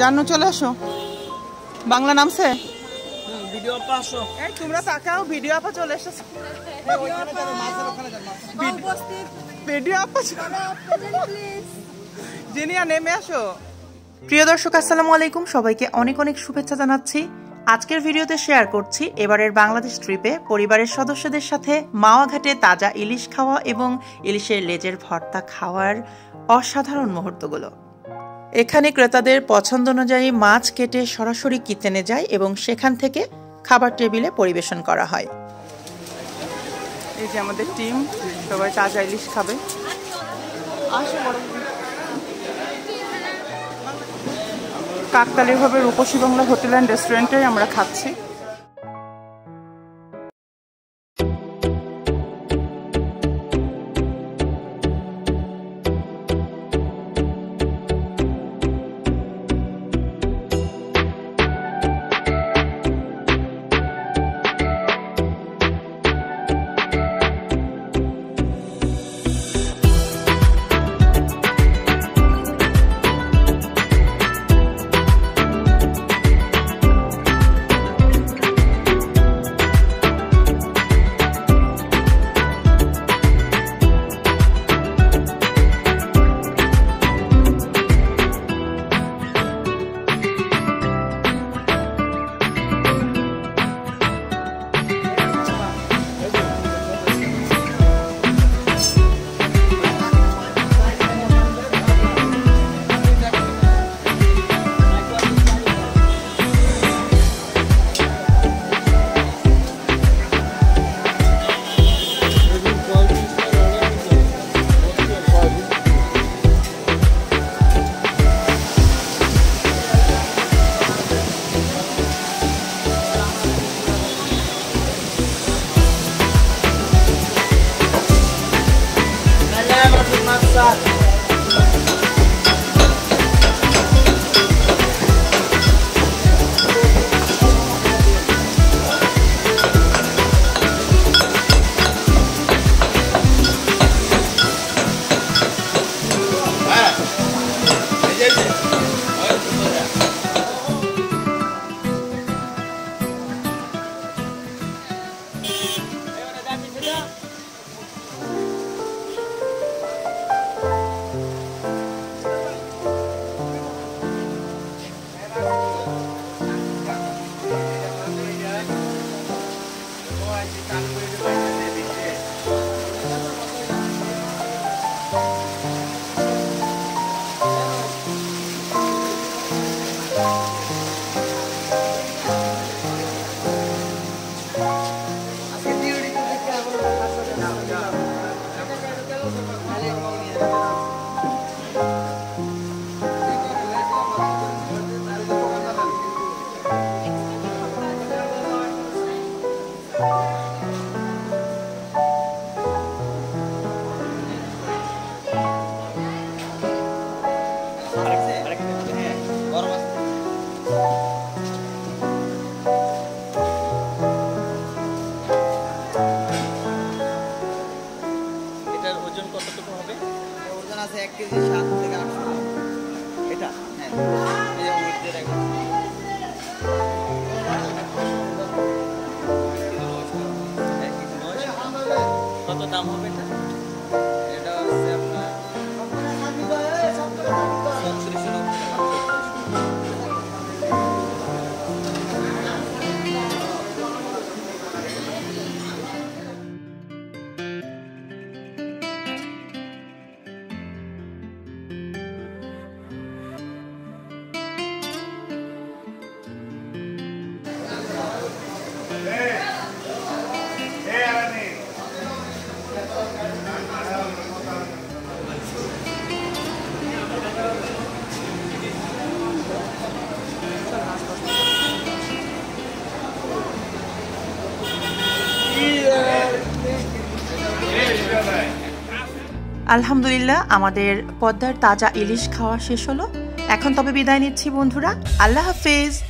জানো চলে আসো বাংলা নামছে? ভিডিও পাঁচশো এই তোমরা তাকাও ভিডিও আপা চলে এসেছে। ভিডিও আপা জিনিয়া নেমে আসো। প্রিয় দর্শক আসসালামু আলাইকুম। সবাইকে অনেক অনেক শুভেচ্ছা জানাচ্ছি। আজকের ভিডিওতে শেয়ার করছি এবারের বাংলাদেশ ট্রিপে পরিবারের সদস্যদের সাথে মাওয়া ঘাটে তাজা ইলিশ খাওয়া এবং ইলিশের লেজের ভর্তা খাওয়ার অসাধারণ মুহূর্তগুলো। এখানে ক্রেতাদের পছন্দ অনুযায়ী মাছ কেটে সরাসরি কিচেনে যায় এবং সেখান থেকে খাবার টেবিলে পরিবেশন করা হয়। এই যে আমাদের টিম, সবাই তাজা ইলিশ খাবে। আসো রূপসী বাংলা হোটেল অ্যান্ড রেস্টুরেন্টে আমরা খাচ্ছি। আছে এক কেজি সাত থেকে আটশো এটা? হ্যাঁ। কত দাম হবে এটা? আলহামদুলিল্লাহ, আমাদের পদ্মার তাজা ইলিশ খাওয়া শেষ হলো। এখন তবে বিদায় নিচ্ছি বন্ধুরা। আল্লাহ হাফেজ।